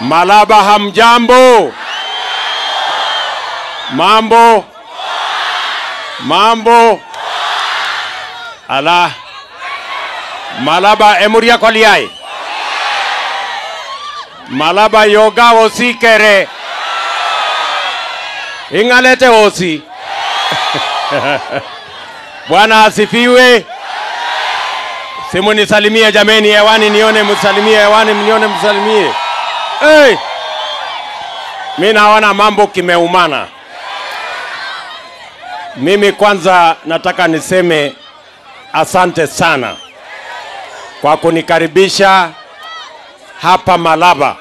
Malaba, hamjambo? Mambo mambo. Ala, Malaba emuria koliai. Malaba yoga wosi kere. Ingalete wosi Bwana asifiwe. Simu nisalimie jameni, hewani nione, msalimie hewani, mnione, msalimie. Hey! Mi naona mambo kimeumana. Mimi kwanza nataka niseme asante sana kwa kunikaribisha hapa Malaba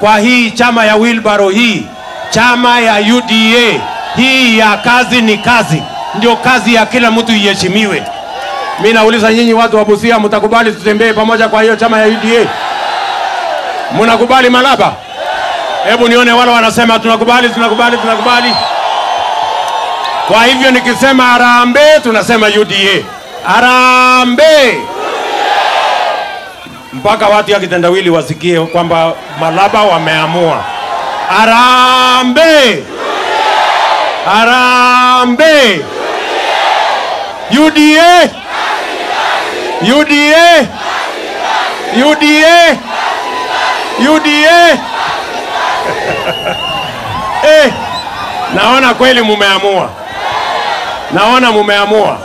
kwa hii chama ya Wilbaro, hii chama ya UDA, hii ya kazi ni kazi, ndio kazi ya kila mtu iheshimiwe. Mi nauliza nyinyi watu wa Busia, mtakubali tutembee pamoja kwa hiyo chama ya UDA? Mnakubali Malaba? Hebu nione wale wanasema tunakubali, tunakubali, tunakubali. Kwa hivyo nikisema harambee, tunasema UDA. Harambee! Mpaka watu ya kitendawili wasikie kwamba Malaba wameamua. Harambee! Harambee! UDA! UDA! UDA! UDA! eh, naona kweli mumeamua, naona mumeamua.